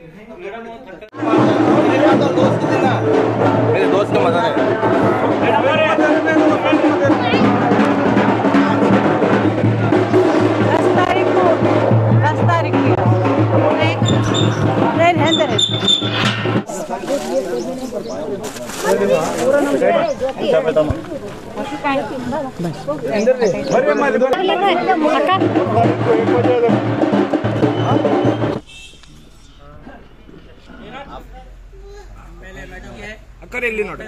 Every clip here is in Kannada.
मेरे दोस्त का मदर है दस तारीख को दस तारीख की ट्रेन है अंदर अंदर ಅಕ್ಕರೆ ಇಲ್ಲಿ ನೋಡ್ರಿ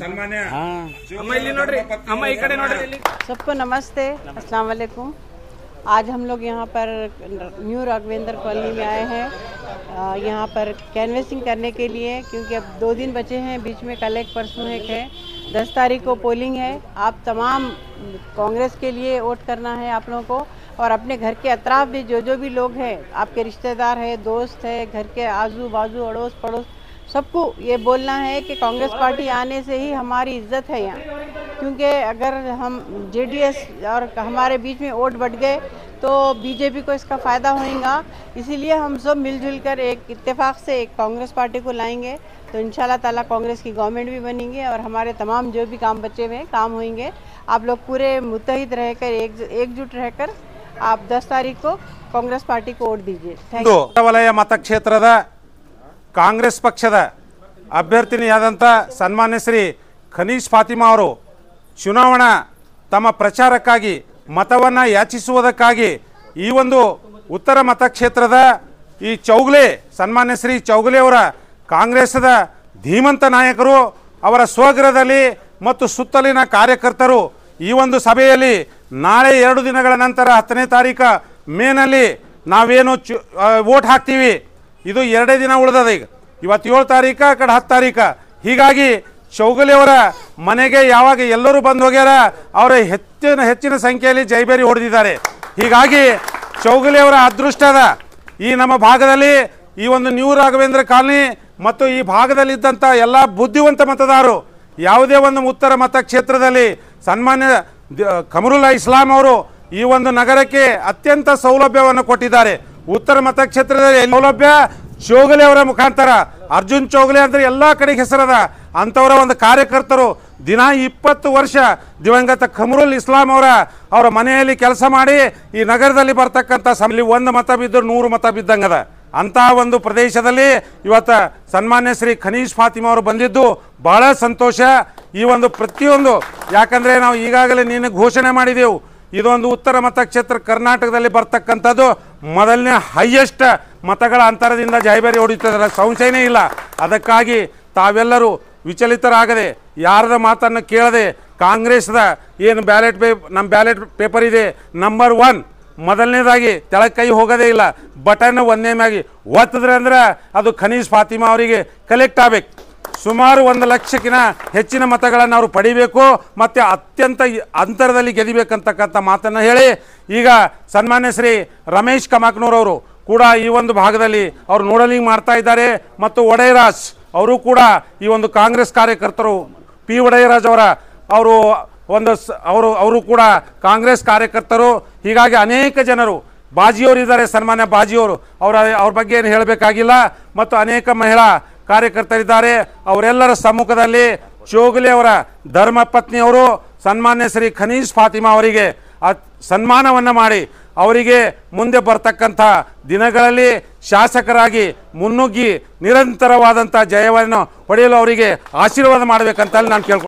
ಸನ್ಮಾನ್ಯ ಅಮ್ಮ ಇಲ್ಲಿ ನೋಡ್ರಿ ಅಮ್ಮ ಈ ಕಡೆ ನೋಡ್ರಿ सबको नमस्ते अस्सलाम वालेकुम आज हम लोग यहाँ पर न्यू राघवेंद्र कॉलोनी में आए हैं अ, यहाँ पर कैनवेसिंग करने के लिए क्योंकि अब दो दिन बचे हैं बीच में कल एक परसों एक है दस तारीख को पोलिंग है आप तमाम कांग्रेस के लिए वोट करना है आप लोगों को और अपने घर के अतराफ भी जो जो भी लोग हैं, आपके रिश्तेदार है, दोस्त है, घर के आजू बाजू, अड़ोस पड़ोस, सबको ये बोलना है कि कांग्रेस पार्टी आने से ही हमारी इज़्ज़त है यहाँ। क्योंकि अगर हम जेडीएस और हमारे बीच में वोट बढ़ गए तो बीजेपी को इसका फ़ायदा होगा इसीलिए हम सब मिलजुल कर एक इत्तेफाक से एक कांग्रेस पार्टी को लाएँगे। तो इन ताला कांग्रेस की गवर्नमेंट भी बनेंगे और हमारे तमाम जो भी काम बचे हुए हैं, काम होंगे आप लोग पूरे मुतहद रहकर, एक, एकजुट रहकर आप 10 तारीख को कांग्रेस पार्टी को वोट दीजिए थैंक यू ಒಂದು ವಲಯ ಮತಕ್ಷೇತ್ರದ ಕಾಂಗ್ರೆಸ್ ಪಕ್ಷದ ಅಭ್ಯರ್ಥಿನಿಯಾದಂಥ ಸನ್ಮಾನ್ಯ ಶ್ರೀ ಖನೀಶ್ ಫಾತಿಮಾ ಅವರು ಚುನಾವಣಾ ತಮ್ಮ ಪ್ರಚಾರಕ್ಕಾಗಿ ಮತವನ್ನು ಯಾಚಿಸುವುದಕ್ಕಾಗಿ ಈ ಒಂದು ಉತ್ತರ ಮತಕ್ಷೇತ್ರದ ಈ ಚೌಗಲೆ ಸನ್ಮಾನ್ಯ ಶ್ರೀ ಚೌಗಲೆ ಅವರ ಕಾಂಗ್ರೆಸ್ದ ಧೀಮಂತ ನಾಯಕರು ಅವರ ಸ್ವಗೃಹದಲ್ಲಿ ಮತ್ತು ಸುತ್ತಲಿನ ಕಾರ್ಯಕರ್ತರು ಈ ಒಂದು ಸಭೆಯಲ್ಲಿ ನಾಳೆ ಎರಡು ದಿನಗಳ ನಂತರ ಹತ್ತನೇ ತಾರೀಕು ಮೇನಲ್ಲಿ ನಾವೇನು ಚು ವೋಟ್ ಹಾಕ್ತೀವಿ. ಇದು ಎರಡೇ ದಿನ ಉಳಿದದ ಈಗ. ಇವತ್ತು ಏಳು ತಾರೀಕ, ಆ ಕಡೆ ಹತ್ತು ತಾರೀಕು. ಹೀಗಾಗಿ ಚೌಗಲಿಯವರ ಮನೆಗೆ ಯಾವಾಗ ಎಲ್ಲರೂ ಬಂದು ಹೋಗ್ಯಾರ, ಅವರ ಹೆಚ್ಚಿನ ಹೆಚ್ಚಿನ ಸಂಖ್ಯೆಯಲ್ಲಿ ಜೈಬೇರಿ ಹೊಡೆದಿದ್ದಾರೆ. ಹೀಗಾಗಿ ಚೌಗಲಿಯವರ ಅದೃಷ್ಟದ ಈ ನಮ್ಮ ಭಾಗದಲ್ಲಿ ಈ ಒಂದು ನ್ಯೂ ರಾಘವೇಂದ್ರ ಕಾಲನಿ ಮತ್ತು ಈ ಭಾಗದಲ್ಲಿದ್ದಂಥ ಎಲ್ಲ ಬುದ್ಧಿವಂತ ಮತದಾರರು ಯಾವುದೇ ಒಂದು ಉತ್ತರ ಮತಕ್ಷೇತ್ರದಲ್ಲಿ ಸನ್ಮಾನ್ಯ ಕಮರುಲ್ಲಾ ಇಸ್ಲಾಂ ಅವರು ಈ ಒಂದು ನಗರಕ್ಕೆ ಅತ್ಯಂತ ಸೌಲಭ್ಯವನ್ನು ಕೊಟ್ಟಿದ್ದಾರೆ. ಉತ್ತರ ಮತಕ್ಷೇತ್ರದಲ್ಲಿ ಸೌಲಭ್ಯ? ಚೋಗಲೆ ಅವರ ಮುಖಾಂತರ. ಅರ್ಜುನ್ ಚೋಗಲೆ ಅಂದರೆ ಎಲ್ಲ ಕಡೆ ಹೆಸರದ ಅಂಥವರ ಒಂದು ಕಾರ್ಯಕರ್ತರು. ದಿನ ಇಪ್ಪತ್ತು ವರ್ಷ ದಿವಂಗತ ಕಮರುಲ್ ಇಸ್ಲಾಂ ಅವರ ಅವರ ಮನೆಯಲ್ಲಿ ಕೆಲಸ ಮಾಡಿ ಈ ನಗರದಲ್ಲಿ ಬರ್ತಕ್ಕಂಥ ಸಮಲಿ ಒಂದು ಮತ ಬಿದ್ದರು ನೂರು ಮತ ಬಿದ್ದಂಗದ. ಅಂತಹ ಒಂದು ಪ್ರದೇಶದಲ್ಲಿ ಇವತ್ತು ಸನ್ಮಾನ್ಯ ಶ್ರೀ ಖನೀಶ್ ಫಾತಿಮಾ ಅವರು ಬಂದಿದ್ದು ಬಹಳ ಸಂತೋಷ. ಈ ಒಂದು ಪ್ರತಿಯೊಂದು, ಯಾಕಂದ್ರೆ ನಾವು ಈಗಾಗಲೇ ನಿನ್ನೆ ಘೋಷಣೆ ಮಾಡಿದೆವು, ಇದೊಂದು ಉತ್ತರ ಮತಕ್ಷೇತ್ರ ಕರ್ನಾಟಕದಲ್ಲಿ ಬರ್ತಕ್ಕಂಥದ್ದು ಮೊದಲನೇ ಹೈಯೆಸ್ಟ್ ಮತಗಳ ಅಂತರದಿಂದ ಜೈಬೇರಿ ಹೊಡೆಯುತ್ತದೆ ಸಂಶಯನೇ ಇಲ್ಲ. ಅದಕ್ಕಾಗಿ ತಾವೆಲ್ಲರೂ ವಿಚಲಿತರಾಗದೆ, ಯಾರದ ಮಾತನ್ನು ಕೇಳದೆ, ಕಾಂಗ್ರೆಸ್ದ ಏನು ಬ್ಯಾಲೆಟ್ ಪೇ ನಮ್ಮ ಬ್ಯಾಲೆಟ್ ಪೇಪರ್ ಇದೆ ನಂಬರ್ ಒನ್ ಮೊದಲನೇದಾಗಿ ತೆಳಗೆ ಕೈ ಹೋಗೋದೇ ಇಲ್ಲ. ಬಟನ್ ಒಂದೇ ಮ್ಯಾಗಿ. ಒತ್ತಿದ್ರೆ ಅಂದ್ರೆ ಅದು ಖನೀಜ್ ಫಾತಿಮಾ ಅವರಿಗೆ ಕಲೆಕ್ಟ್ ಆಗ್ಬೇಕು. ಸುಮಾರು ಒಂದು ಲಕ್ಷಕ್ಕಿಂತ ಹೆಚ್ಚಿನ ಮತಗಳನ್ನು ಅವರು ಪಡಿಬೇಕು. ಮತ್ತು ಅತ್ಯಂತ ಅಂತರದಲ್ಲಿ ಗೆದಿಬೇಕಂತಕ್ಕಂಥ ಮಾತನ್ನು ಹೇಳಿ, ಈಗ ಸನ್ಮಾನ್ಯ ಶ್ರೀ ರಮೇಶ್ ಕಮಾಕ್ನೂರವರು ಕೂಡ ಈ ಒಂದು ಭಾಗದಲ್ಲಿ ಅವರು ನೋಡಲಿಂಗ್ ಮಾಡ್ತಾ ಇದ್ದಾರೆ. ಮತ್ತು ಒಡೆಯರಾಜ್ ಅವರು ಕೂಡ ಈ ಒಂದು ಕಾಂಗ್ರೆಸ್ ಕಾರ್ಯಕರ್ತರು ಪಿ ಒಡೆಯರಾಜ್ ಅವರ, ಅವರು ಒಂದು ಅವರು ಅವರು ಕೂಡ ಕಾಂಗ್ರೆಸ್ ಕಾರ್ಯಕರ್ತರು, ಹೀಗಾಗಿ ಅನೇಕ ಜನರು, ಬಾಜಿಯವರು ಇದ್ದಾರೆ, ಸನ್ಮಾನ್ಯ ಬಾಜಿಯವರು, ಅವರ, ಅವ್ರ ಬಗ್ಗೆ ಏನು ಹೇಳಬೇಕಾಗಿಲ್ಲ, ಮತ್ತು ಅನೇಕ ಮಹಿಳಾ ಕಾರ್ಯಕರ್ತರಿದ್ದಾರೆ, ಅವರೆಲ್ಲರ ಸಮ್ಮುಖದಲ್ಲಿ ಚೋಗಲಿ ಅವರ ಧರ್ಮ ಪತ್ನಿಯವರು ಸನ್ಮಾನ್ಯ ಶ್ರೀ ಖನೀಜ್ ಫಾತಿಮಾ ಅವರಿಗೆ ಸನ್ಮಾನವನ್ನು ಮಾಡಿ, ಅವರಿಗೆ ಮುಂದೆ ಬರ್ತಕ್ಕಂಥ ದಿನಗಳಲ್ಲಿ ಶಾಸಕರಾಗಿ ಮುನ್ನುಗ್ಗಿ ನಿರಂತರವಾದಂಥ ಜಯವನ್ನು ಪಡೆಯಲು ಅವರಿಗೆ ಆಶೀರ್ವಾದ ಮಾಡಬೇಕಂತಲ್ಲಿ ನಾನು ಕೇಳ್ಕೊ